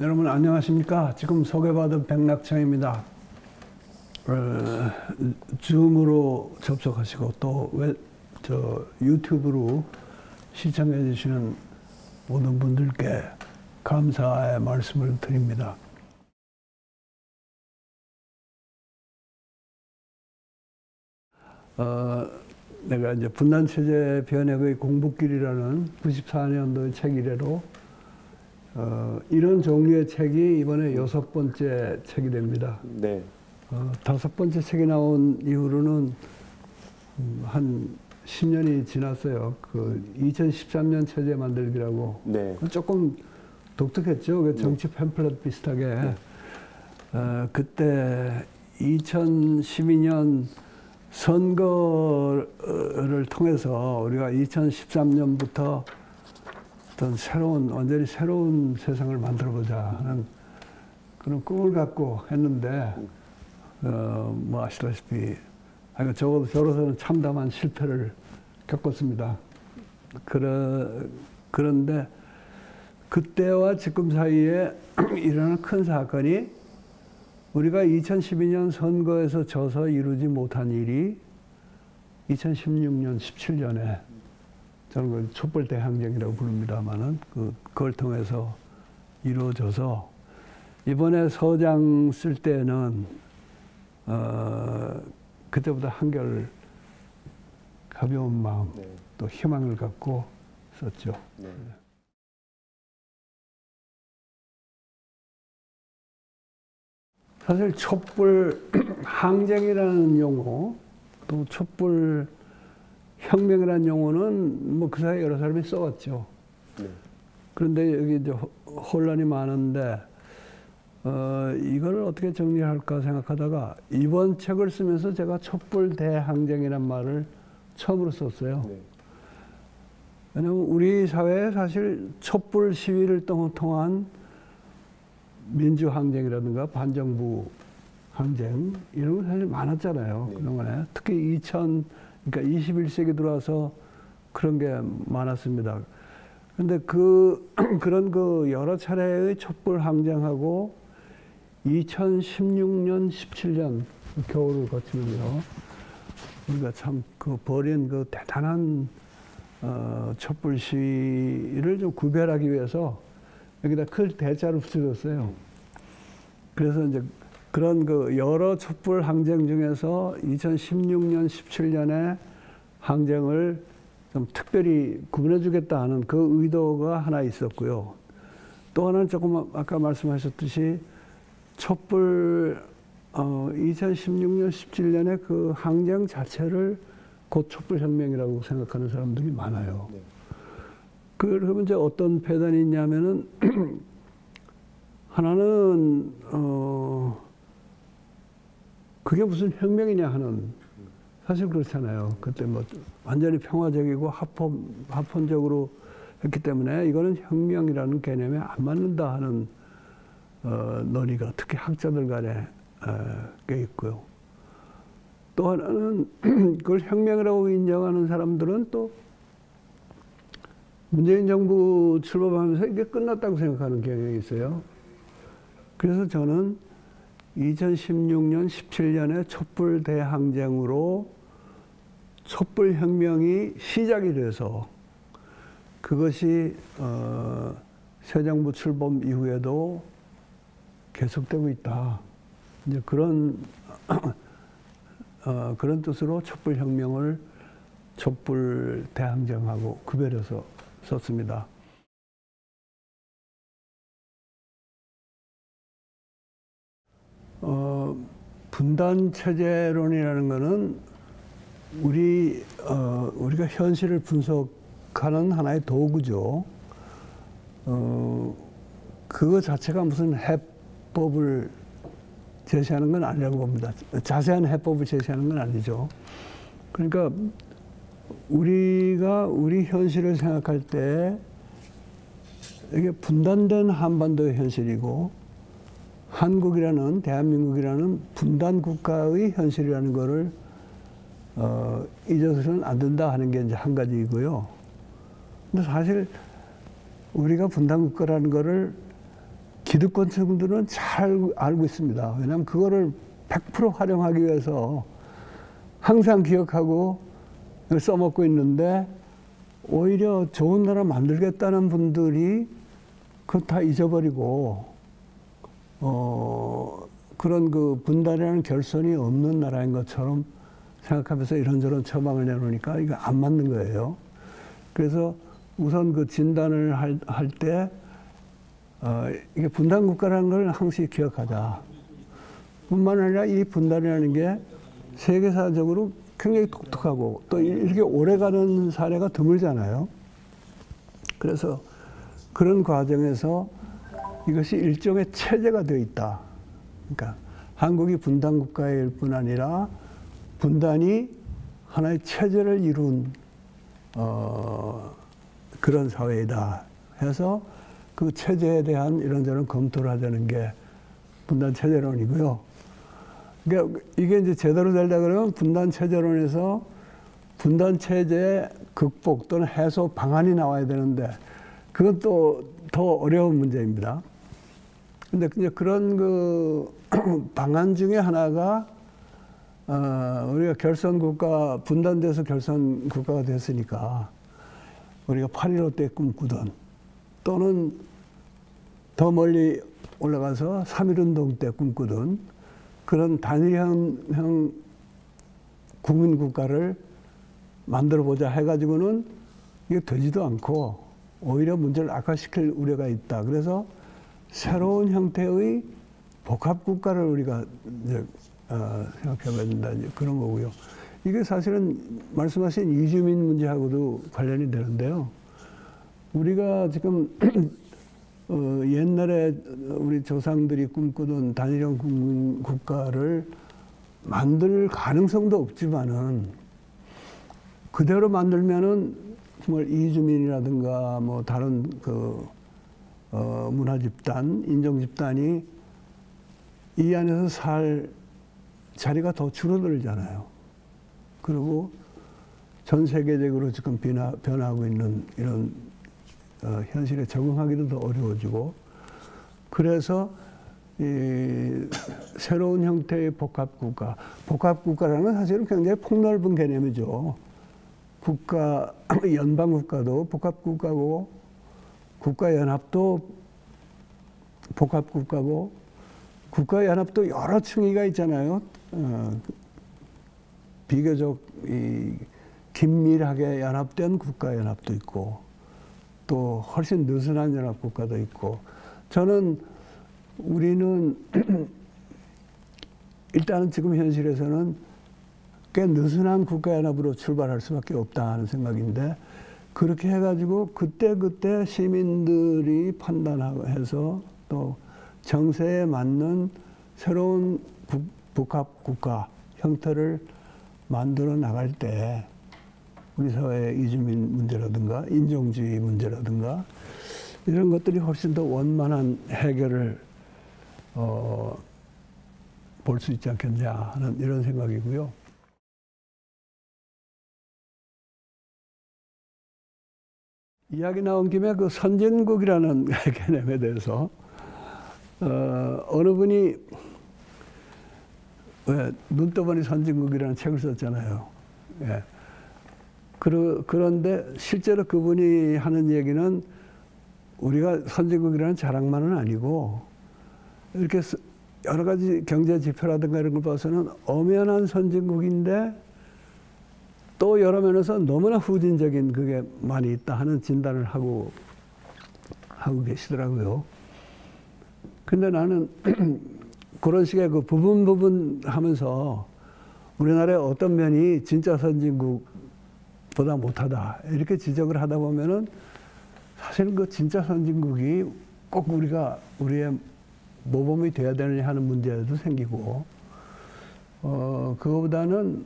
여러분 안녕하십니까? 지금 소개받은 백낙천입니다. 어, 줌으로 접속하시고 또 왜, 저 유튜브로 시청해 주시는 모든 분들께 감사의 말씀을 드립니다. 어, 내가 이제 분단체제 변혁의 공부길이라는 94년도 책 이래로 어, 이런 종류의 책이 이번에 여섯 번째 책이 됩니다. 네. 어, 다섯 번째 책이 나온 이후로는 음, 한 10년이 지났어요. 그 2013년 체제 만들기라고 네. 조금 독특했죠. 그 정치 팸플렛 비슷하게. 어, 그때 2012년 선거를 통해서 우리가 2013년부터 어떤 새로운, 완전히 새로운 세상을 만들어보자 하는 그런 꿈을 갖고 했는데, 어, 뭐 아시다시피, 아니, 적어도 저로서는 참담한 실패를 겪었습니다. 그러, 그런데 그때와 지금 사이에 일어난 큰 사건이 우리가 2012년 선거에서 져서 이루지 못한 일이 2016년, 17년에 저는 그 촛불 대항쟁이라고 부릅니다만은 그, 그걸 통해서 이루어져서 이번에 서장 쓸 때는 어, 그때보다 한결 가벼운 마음 네. 또 희망을 갖고 썼죠. 네. 사실 촛불 항쟁이라는 용어 또 촛불 혁명이라는 용어는 뭐 그 사이에 여러 사람이 써왔죠. 네. 그런데 여기 이제 호- 혼란이 많은데 어, 이걸 어떻게 정리할까 생각하다가 이번 책을 쓰면서 제가 촛불 대항쟁이란 말을 처음으로 썼어요. 네. 왜냐하면 우리 사회에 사실 촛불 시위를 통- 통한 민주항쟁이라든가 반정부 항쟁 이런 거 사실 많았잖아요. 네. 그동안에. 특히 2000, 그러니까 21세기 들어와서 그런 게 많았습니다. 근데 그, 그런 그 여러 차례의 촛불 항쟁하고 2016년, 17년 그 겨울을 거치면서 우리가 참 그 벌인 그 대단한 어, 촛불 시위를 좀 구별하기 위해서 여기다 큰 대자를 붙여줬어요. 그래서 이제 그런 그 여러 촛불 항쟁 중에서 2016년, 17년에 항쟁을 좀 특별히 구분해 주겠다 하는 그 의도가 하나 있었고요. 또 하나는 조금 아까 말씀하셨듯이 촛불 어, 2016년, 17년에 그 항쟁 자체를 곧 촛불 혁명이라고 생각하는 사람들이 많아요. 네. 그러면 이제 어떤 패단이 있냐면은 하나는 어 그게 무슨 혁명이냐 하는 사실 그렇잖아요. 그때 뭐 완전히 평화적이고 합헌 합헌적으로 했기 때문에 이거는 혁명이라는 개념에 안 맞는다 하는 어, 논의가 특히 학자들 간에 어, 꽤 있고요. 또 하나는 그걸 혁명이라고 인정하는 사람들은 또 문재인 정부 출범하면서 이게 끝났다고 생각하는 경향이 있어요. 그래서 저는 2016년, 17년에 촛불 대항쟁으로 촛불 혁명이 시작이 돼서 그것이 어, 새 정부 출범 이후에도 계속되고 있다. 이제 그런 어, 그런 뜻으로 촛불 혁명을 촛불 대항쟁하고 구별해서 썼습니다. 분단 체제론이라는 것은 우리 어, 우리가 현실을 분석하는 하나의 도구죠. 어, 그거 자체가 무슨 해법을 제시하는 건 아니라고 봅니다. 자세한 해법을 제시하는 건 아니죠. 그러니까 우리가 우리 현실을 생각할 때 이게 분단된 한반도의 현실이고 한국이라는 대한민국이라는 분단 국가의 현실이라는 것을 어, 잊어서는 안 된다 하는 게 이제 한 가지이고요. 근데 사실 우리가 분단 국가라는 것을 기득권층들은 잘 알고 있습니다. 왜냐하면 그거를 100% 활용하기 위해서 항상 기억하고 써먹고 있는데 오히려 좋은 나라 만들겠다는 분들이 그거 다 잊어버리고 어 그런 그 분단이라는 결선이 없는 나라인 것처럼 생각하면서 이런저런 처방을 내놓으니까 이거 안 맞는 거예요. 그래서 우선 그 진단을 할, 할 때, 어, 이게 분단 국가라는 걸 항상 기억하자. 뿐만 아니라 이 분단이라는 게 세계사적으로 굉장히 독특하고 또 이렇게 오래 가는 사례가 드물잖아요. 그래서 그런 과정에서 이것이 일종의 체제가 되어 있다. 그러니까 한국이 분단 국가일 뿐 아니라 분단이 하나의 체제를 이룬 어, 그런 사회이다 해서 그 체제에 대한 이런저런 검토를 하자는 게 분단 체제론이고요. 그러니까 이게 이제 제대로 되려 그러면 분단 체제론에서 분단 체제 극복 또는 해소 방안이 나와야 되는데 그건 또 더 어려운 문제입니다. 근데 이제 그런 그 방안 중에 하나가 어, 우리가 결선 국가 분단돼서 결선 국가가 됐으니까 우리가 8.15 때 꿈꾸던 또는 더 멀리 올라가서 3.1운동 때 꿈꾸던 그런 단일형 국민국가를 만들어 보자 해가지고는 이게 되지도 않고 오히려 문제를 악화시킬 우려가 있다. 그래서 새로운 형태의 복합국가를 우리가 이제 어, 생각해봐야 된다. 그런 거고요. 이게 사실은 말씀하신 이주민 문제하고도 관련이 되는데요. 우리가 지금 어, 옛날에 우리 조상들이 꿈꾸던 단일형 국가를 만들 가능성도 없지만은 그대로 만들면은 정말 이주민이라든가 뭐 다른 그 어, 문화 집단, 인종 집단이 이 안에서 살 자리가 더 줄어들잖아요. 그리고 전 세계적으로 지금 변화, 변하고 있는 이런 어, 현실에 적응하기도 더 어려워지고 그래서 이 새로운 형태의 복합국가, 복합국가라는 사실은 굉장히 폭넓은 개념이죠. 국가, 연방국가도 복합국가고, 국가연합도 복합국가고, 국가연합도 여러 층위가 있잖아요. 어, 비교적 이 긴밀하게 연합된 국가연합도 있고, 또 훨씬 느슨한 연합국가도 있고 저는 우리는 일단은 지금 현실에서는 꽤 느슨한 국가연합으로 출발할 수밖에 없다 하는 생각인데 그렇게 해가지고 그때그때 시민들이 판단해서 또 정세에 맞는 새로운 북합 국가 형태를 만들어 나갈 때 우리 사회의 이주민 문제라든가 인종주의 문제라든가 이런 것들이 훨씬 더 원만한 해결을 어, 볼 수 있지 않겠냐 하는 이런 생각이고요. 이야기 나온 김에 그 선진국이라는 개념에 대해서 어, 어느 분이 왜 눈떠보니 선진국이라는 책을 썼잖아요. 예. 그러, 그런데 실제로 그분이 하는 얘기는 우리가 선진국이라는 자랑만은 아니고 이렇게 여러 가지 경제 지표라든가 이런 걸 봐서는 엄연한 선진국인데 또 여러 면에서 너무나 후진적인 그게 많이 있다 하는 진단을 하고 하고 계시더라고요. 근데 나는 그런 식의 그 부분 부분 하면서 우리나라의 어떤 면이 진짜 선진국 보다 못하다 이렇게 지적을 하다 보면은 사실 그 진짜 선진국이 꼭 우리가 우리의 모범이 돼야 되느냐 하는 문제도 생기고 어 그거보다는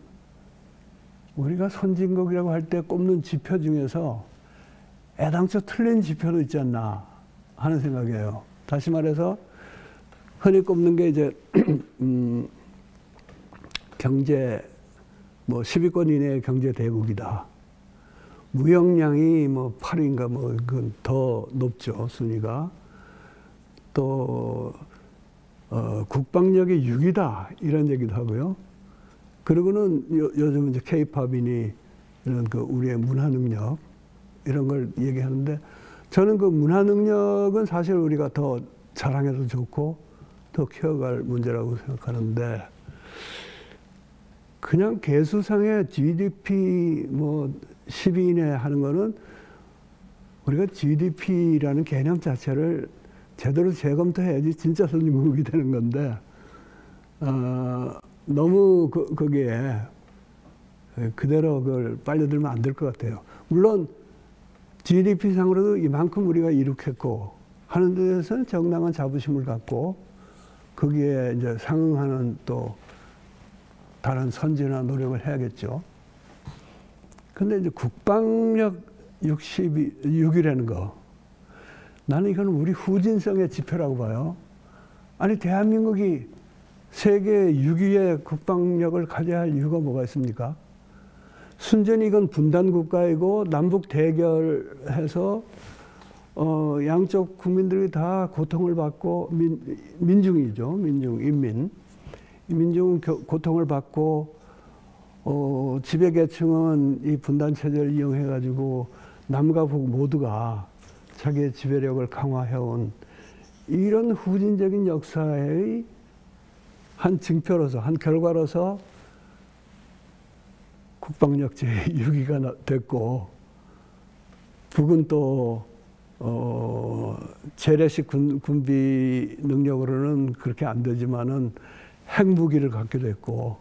우리가 선진국이라고 할 때 꼽는 지표 중에서 애당초 틀린 지표도 있지 않나 하는 생각이에요. 다시 말해서 흔히 꼽는 게 이제 음 경제 뭐 10위권 이내의 경제 대국이다. 무역량이 뭐 8위인가 뭐 그건 더 높죠 순위가 또 어, 국방력의 유기다 이런 얘기도 하고요. 그리고는 요, 요즘 이제 케이팝이니 이런 그 우리의 문화 능력 이런 걸 얘기하는데 저는 그 문화 능력은 사실 우리가 더 자랑해도 좋고 더 키워갈 문제라고 생각하는데 그냥 개수상의 GDP 뭐 10위 이내 하는 거는 우리가 GDP라는 개념 자체를 제대로 재검토해야지 진짜 선진국이 되는 건데 어, 너무 그, 거기에 그대로 그걸 빨려들면 안 될 것 같아요. 물론 GDP 상으로도 이만큼 우리가 이룩했고 하는 데에서는 정당한 자부심을 갖고 거기에 이제 상응하는 또 다른 선진화 노력을 해야겠죠. 근데 이제 국방력 66이라는 거. 나는 이건 우리 후진성의 지표라고 봐요. 아니, 대한민국이 세계 6위의 국방력을 가져야 할 이유가 뭐가 있습니까? 순전히 이건 분단 국가이고 남북 대결해서 어, 양쪽 국민들이 다 고통을 받고 민, 민중이죠. 민중, 인민. 민중은 고통을 받고 어, 지배계층은 이 분단 체제를 이용해 가지고 남과 북 모두가 자기의 지배력을 강화해온 이런 후진적인 역사의 한 증표로서 한 결과로서 국방력 제6위가 됐고 북은 또 어, 재래식 군, 군비 능력으로는 그렇게 안 되지만은 핵무기를 갖게 됐고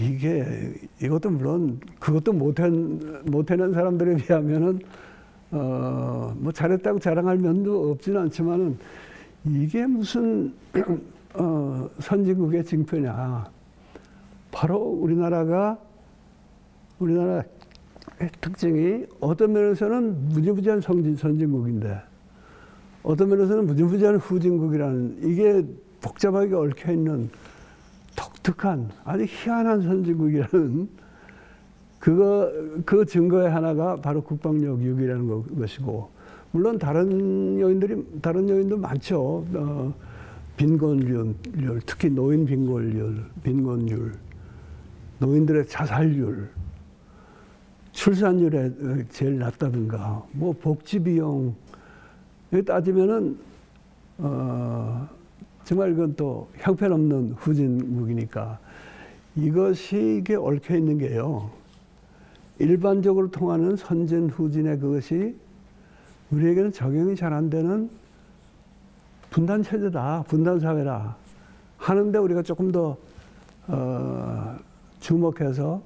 이게 이것도 물론 그것도 못한 못해낸 사람들에 비하면은 어 뭐 잘했다고 자랑할 면도 없지는 않지만은 이게 무슨 어 선진국의 징표냐 바로 우리나라가 우리나라의 특징이 어떤 면에서는 무지무지한 성진 선진국인데 어떤 면에서는 무지무지한 후진국이라는 이게 복잡하게 얽혀 있는 독특한 아주 희한한 선진국이라는 그거 그 증거의 하나가 바로 국방력 6이라는 것이고 물론 다른 요인들이 다른 요인도 많죠. 어, 빈곤율, 특히 노인 빈곤율, 빈곤율, 노인들의 자살률, 출산율에 제일 낮다든가, 뭐 복지 비용 따지면은 어, 정말 이건 또 형편없는 후진국이니까 이것이 이게 얽혀 있는 게요. 일반적으로 통하는 선진 후진의 그것이 우리에게는 적용이 잘 안 되는 분단 체제다, 분단 사회라 하는데 우리가 조금 더 어, 주목해서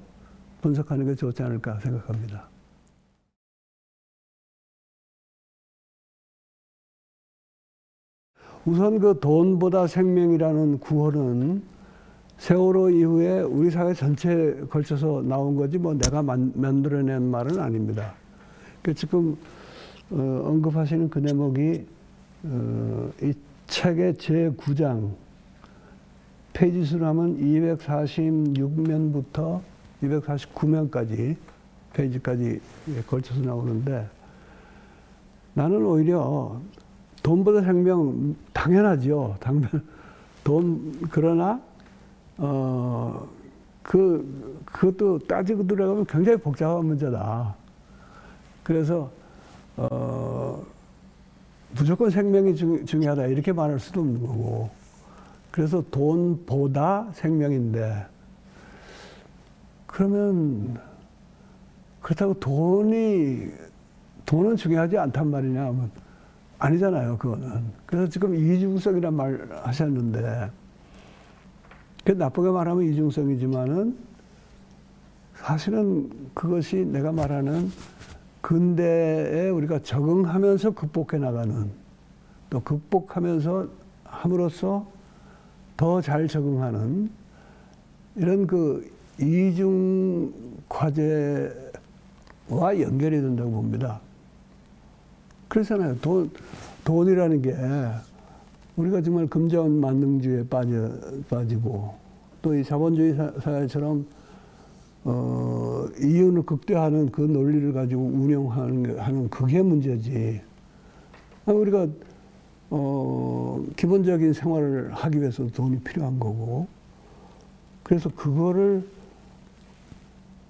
분석하는 게 좋지 않을까 생각합니다. 우선 그 돈보다 생명이라는 구호는 세월호 이후에 우리 사회 전체에 걸쳐서 나온 거지 뭐 내가 만, 만들어낸 말은 아닙니다. 그 지금 어, 언급하시는 그 대목이 어, 이 책의 제9장 페이지 수로 하면 246면부터 249면까지 페이지까지 걸쳐서 나오는데 나는 오히려 돈보다 생명 당연하죠. 당연 돈 그러나 어 그 그것도 따지고 들어가면 굉장히 복잡한 문제다. 그래서 어 무조건 생명이 중, 중요하다. 이렇게 말할 수도 없는 거고. 그래서 돈보다 생명인데. 그러면 그렇다고 돈이 돈은 중요하지 않단 말이냐 하면 아니잖아요, 그거는. 그래서 지금 이중성이란 말 하셨는데, 그 나쁘게 말하면 이중성이지만은 사실은 그것이 내가 말하는 근대에 우리가 적응하면서 극복해 나가는 또 극복하면서 함으로써 더 잘 적응하는 이런 그 이중 과제와 연결이 된다고 봅니다. 그렇잖아요. 돈, 돈이라는 게 우리가 정말 금전 만능주의에 빠져, 빠지고 또 이 자본주의 사회처럼 어, 이윤을 극대화하는 그 논리를 가지고 운영하는 하는 그게 문제지. 아, 우리가 어, 기본적인 생활을 하기 위해서 돈이 필요한 거고, 그래서 그거를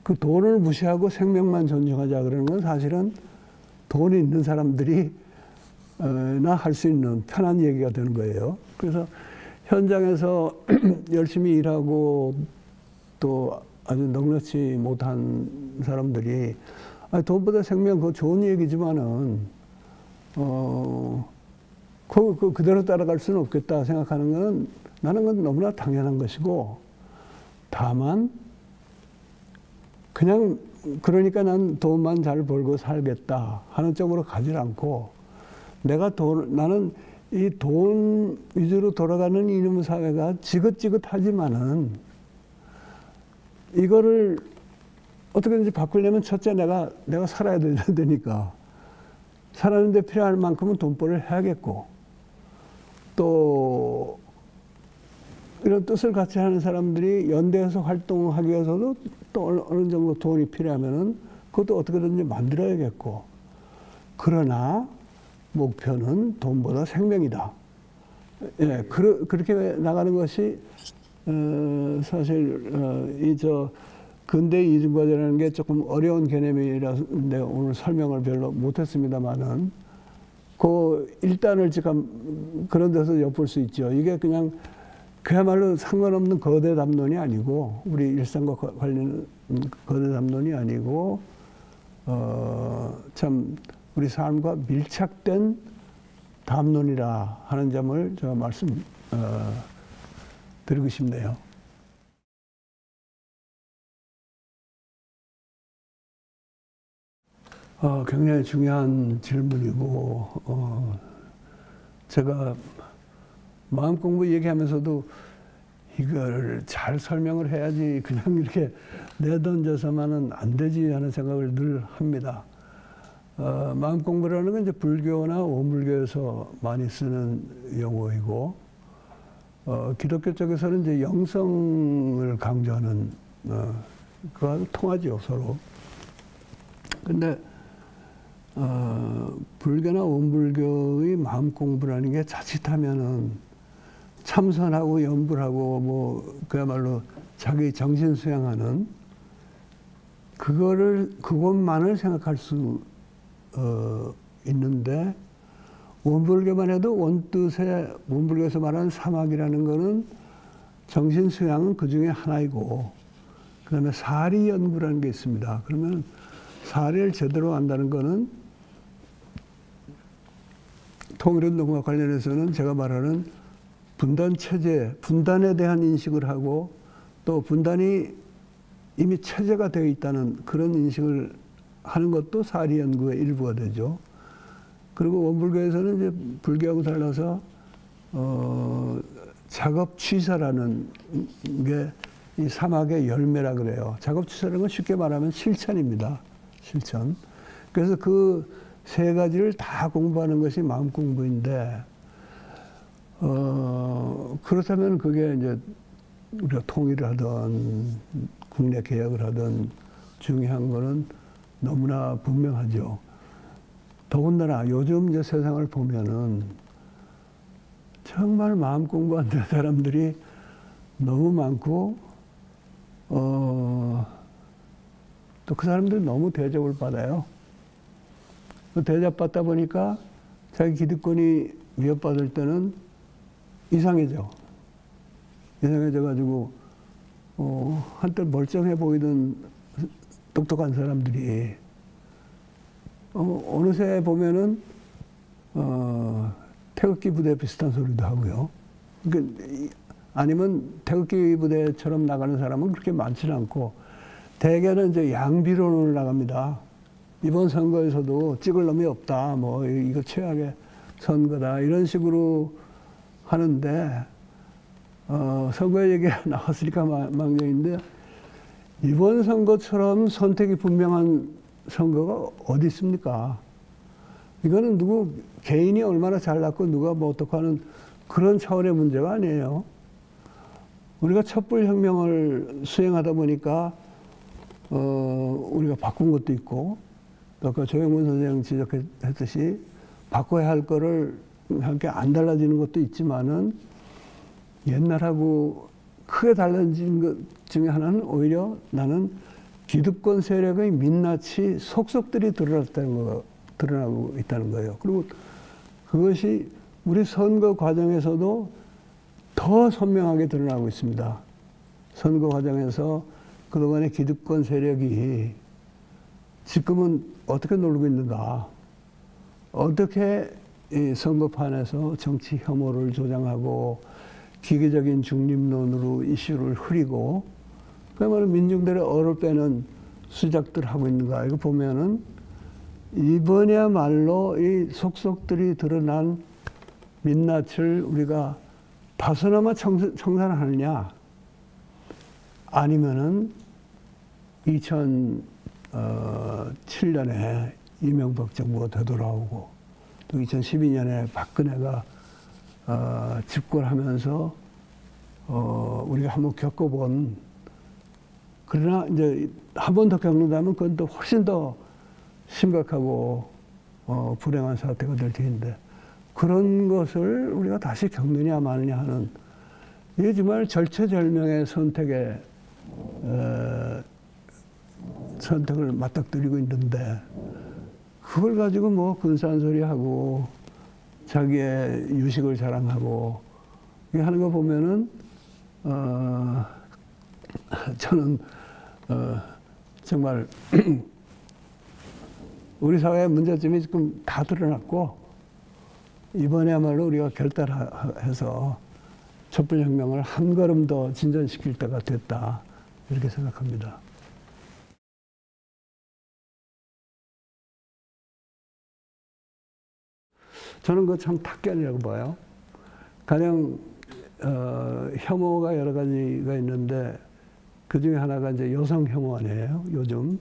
그 돈을 무시하고 생명만 존중하자 그러는 건 사실은 돈이 있는 사람들이 어, 나할 수 있는 편한 얘기가 되는 거예요. 그래서 현장에서 열심히 일하고 또 아주 넉넉지 못한 사람들이 아니, 돈보다 생명 그거 좋은 얘기지만은 어, 그, 그 그대로 따라갈 수는 없겠다 생각하는 것은 나는 건 너무나 당연한 것이고 다만 그냥 그러니까 난 돈만 잘 벌고 살겠다 하는 쪽으로 가지 않고 내가 돈 나는 이 돈 위주로 돌아가는 이념 사회가 지긋지긋하지만은 이거를 어떻게든지 바꾸려면 첫째 내가 내가 살아야 되니까. 살아는데 필요할 만큼은 돈벌이를 해야겠고. 또 이런 뜻을 같이 하는 사람들이 연대해서 활동하기 위해서도 또 어느 정도 돈이 필요하면은 그것도 어떻게든지 만들어야겠고. 그러나 목표는 돈보다 생명이다. 예, 그, 그렇게 나가는 것이 어, 사실 어, 이저 근대 이중과제라는 게 조금 어려운 개념이라서 오늘 설명을 별로 못했습니다만은 그 일단을 지금 그런 데서 엿볼 수 있죠. 이게 그냥 그야말로 상관없는 거대 담론이 아니고 우리 일상과 관련 거대 담론이 아니고 어 참 우리 삶과 밀착된 담론이라 하는 점을 제가 말씀 어, 드리고 싶네요. 어, 굉장히 중요한 질문이고 어, 제가 마음 공부 얘기하면서도 이걸 잘 설명을 해야지 그냥 이렇게 내던져서만은 안 되지 하는 생각을 늘 합니다. 어, 마음 공부라는 건 이제 불교나 오물교에서 많이 쓰는 용어이고 어, 기독교 쪽에서는 이제 영성을 강조하는 어, 그와 통하죠 서로. 근데 어, 불교나 원불교의 마음 공부라는 게 자칫하면은 참선하고 연불하고 뭐 그야말로 자기 정신 수양하는 그거를 그것만을 생각할 수 어, 있는데 원불교만 해도 원뜻의 원불교에서 말하는 사막이라는 거는 정신 수양은 그 중에 하나이고 그다음에 사리 연구라는 게 있습니다. 그러면 사리를 제대로 한다는 거는 통일운동과 관련해서는 제가 말하는 분단 체제, 분단에 대한 인식을 하고 또 분단이 이미 체제가 되어 있다는 그런 인식을 하는 것도 사리 연구의 일부가 되죠. 그리고 원불교에서는 이제 불교하고 달라서 어, 작업 취사라는 게 이 사막의 열매라 그래요. 작업 취사라는 건 쉽게 말하면 실천입니다. 실천. 그래서 그 세 가지를 다 공부하는 것이 마음 공부인데, 어, 그렇다면 그게 이제 우리가 통일을 하든 국내 개혁을 하든 중요한 거는 너무나 분명하죠. 더군다나 요즘 이제 세상을 보면은 정말 마음 공부하는 사람들이 너무 많고, 어, 또 그 사람들이 너무 대접을 받아요. 그 대접받다 보니까 자기 기득권이 위협받을 때는 이상해져. 이상해져가지고, 어, 한때 멀쩡해 보이던 똑똑한 사람들이, 어, 어느새 보면은, 어, 태극기 부대 비슷한 소리도 하고요. 그러니까 아니면 태극기 부대처럼 나가는 사람은 그렇게 많지는 않고, 대개는 이제 양비론을 나갑니다. 이번 선거에서도 찍을 놈이 없다. 뭐 이거 최악의 선거다. 이런 식으로 하는데 어, 선거 얘기가 나왔으니까 망정인데 이번 선거처럼 선택이 분명한 선거가 어디 있습니까? 이거는 누구 개인이 얼마나 잘났고 누가 뭐 어떻게 하는 그런 차원의 문제가 아니에요. 우리가 촛불 혁명을 수행하다 보니까 어, 우리가 바꾼 것도 있고 아까 조영문 선생 지적했듯이 바꿔야 할 거를 함께 안 달라지는 것도 있지만은 옛날하고 크게 달라진 것 중에 하나는 오히려 나는 기득권 세력의 민낯이 속속들이 드러났다는 거, 드러나고 있다는 거예요. 그리고 그것이 우리 선거 과정에서도 더 선명하게 드러나고 있습니다. 선거 과정에서 그동안의 기득권 세력이 지금은 어떻게 놀고 있는가? 어떻게 이 선거판에서 정치 혐오를 조장하고 기계적인 중립론으로 이슈를 흐리고 그야말로 민중들의 얼을 빼는 수작들 하고 있는가 이거 보면은 이번이야말로 이 속속들이 드러난 민낯을 우리가 다소나마 청산, 청산하느냐? 아니면은 2007년에 이명박 정부가 되돌아오고 또 2012년에 박근혜가 어, 집권하면서 어, 우리가 한번 겪어본 그러나 이제 한 번 더 겪는다면 그건 또 훨씬 더 심각하고 어, 불행한 사태가 될 텐데 그런 것을 우리가 다시 겪느냐 마느냐 하는 이게 정말 절체절명의 선택에 에, 선택을 맞닥뜨리고 있는데 그걸 가지고 뭐 근사한 소리 하고 자기의 유식을 자랑하고 하는 거 보면은 어 저는 어 정말 우리 사회의 문제점이 지금 다 드러났고 이번에야말로 우리가 결단해서 촛불혁명을 한 걸음 더 진전시킬 때가 됐다 이렇게 생각합니다. 저는 그참 탁견이라고 봐요. 가령 어, 혐오가 여러 가지가 있는데 그 중에 하나가 이제 여성 혐오 아니에요. 요즘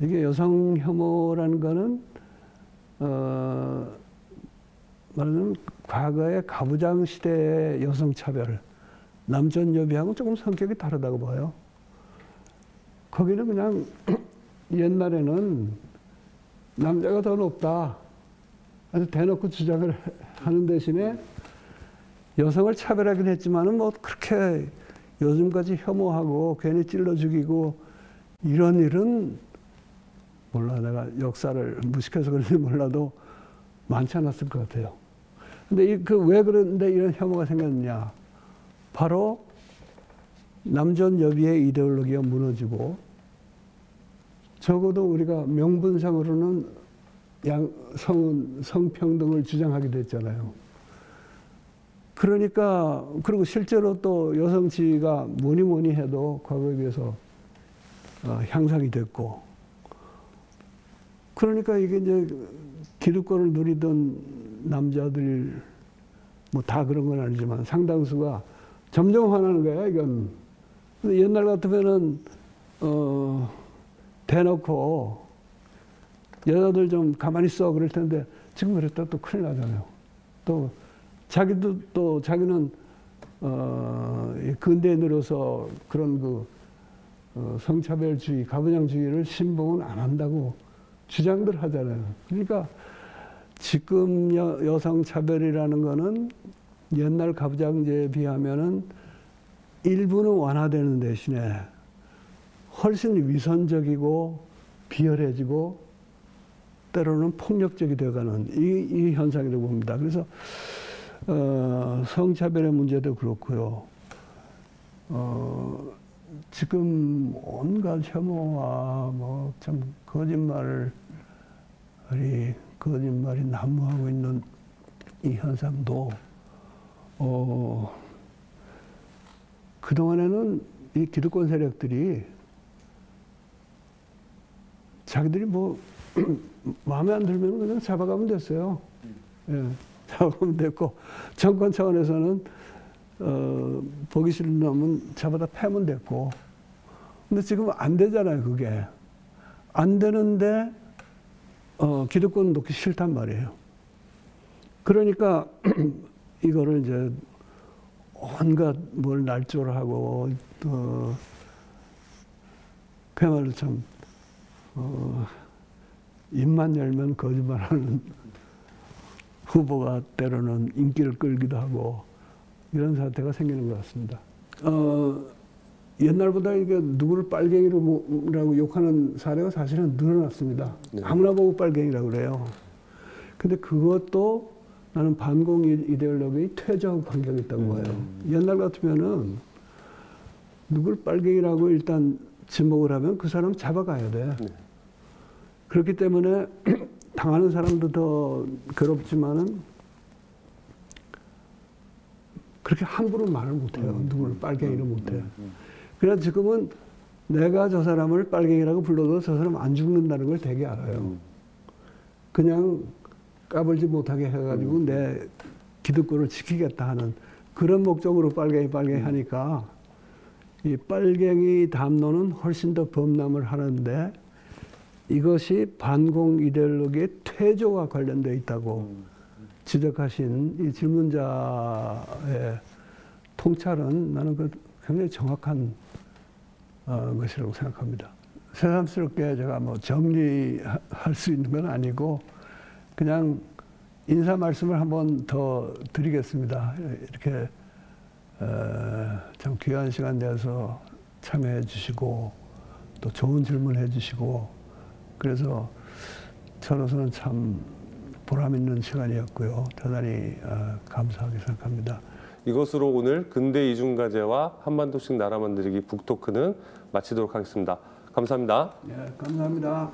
이게 여성 혐오라는 거는 어, 말하자면 과거의 가부장 시대의 여성 차별, 남전 여비하고 조금 성격이 다르다고 봐요. 거기는 그냥 옛날에는 남자가 더 높다. 아주 대놓고 주장을 하는 대신에 여성을 차별하긴 했지만은 뭐 그렇게 요즘까지 혐오하고 괜히 찔러 죽이고 이런 일은 몰라 내가 역사를 무식해서 그런지 몰라도 많지 않았을 것 같아요. 근데 그 왜 그런데 이런 혐오가 생겼느냐? 바로 남전 여비의 이데올로기가 무너지고 적어도 우리가 명분상으로는 양, 성, 성평등을 주장하게 됐잖아요. 그러니까, 그리고 실제로 또 여성 지위가 뭐니 뭐니 해도 과거에 비해서 어, 향상이 됐고, 그러니까 이게 이제 기득권을 누리던 남자들, 뭐 다 그런 건 아니지만 상당수가 점점 화나는 거야, 이건. 옛날 같으면은, 어, 대놓고 여자들 좀 가만히 있어 그럴 텐데 지금 그랬다 또 큰일 나잖아요. 또 자기도 또 자기는 어 근대에 늘어서 그런 그 어, 성차별주의, 가부장주의를 신봉은 안 한다고 주장들 하잖아요. 그러니까 지금 여, 여성차별이라는 거는 옛날 가부장제에 비하면은 일부는 완화되는 대신에 훨씬 위선적이고 비열해지고 때로는 폭력적이 되어가는 이, 이 현상이라고 봅니다. 그래서 어, 성차별의 문제도 그렇고요. 어, 지금 온갖 혐오와 뭐 참 거짓말을 거짓말이 난무하고 있는 이 현상도 어, 그동안에는 이 기득권 세력들이 자기들이 뭐 마음에 안 들면 그냥 잡아가면 됐어요. 예, 잡아가면 됐고 정권 차원에서는 어, 보기 싫은 놈은 잡아다 패면 됐고. 근데 지금 안 되잖아요, 그게. 안 되는데 어, 기득권 놓기 싫단 말이에요. 그러니까 이거를 이제 온갖 뭘 날조하고 또 그야말로 참 어, 입만 열면 거짓말하는 후보가 때로는 인기를 끌기도 하고 이런 사태가 생기는 것 같습니다. 어, 옛날보다 이게 누구를 빨갱이라고 욕하는 사례가 사실은 늘어났습니다. 네. 아무나 보고 빨갱이라고 그래요. 근데 그것도 나는 반공 이- 이데올로기의 퇴조하고 관계가 있다고 봐요. 옛날 같으면은 누굴 빨갱이라고 일단 지목을 하면 그 사람 잡아가야 돼. 네. 그렇기 때문에 당하는 사람도 더 괴롭지만은 그렇게 함부로 말을 못해요. 누구를 빨갱이를 못해요. 그래서 지금은 내가 저 사람을 빨갱이라고 불러도 저 사람 안 죽는다는 걸 되게 알아요. 음. 그냥 까불지 못하게 해가지고 내 기득권을 지키겠다 하는 그런 목적으로 빨갱이 빨갱이 하니까 이 빨갱이 담론은 훨씬 더 범람을 하는데 이것이 반공 이데올로기의 퇴조와 관련되어 있다고 지적하신 이 질문자의 통찰은 나는 그 굉장히 정확한 어, 것이라고 생각합니다. 새삼스럽게 제가 뭐 정리할 수 있는 건 아니고 그냥 인사 말씀을 한번 더 드리겠습니다. 이렇게 어, 참 귀한 시간 내서 참여해 주시고 또 좋은 질문 해 주시고 그래서 저로서는 참 보람 있는 시간이었고요. 대단히 어, 감사하게 생각합니다. 이것으로 오늘 근대 이중가제와 한반도식 나라 만들기 북토크는 마치도록 하겠습니다. 감사합니다. 예, 감사합니다.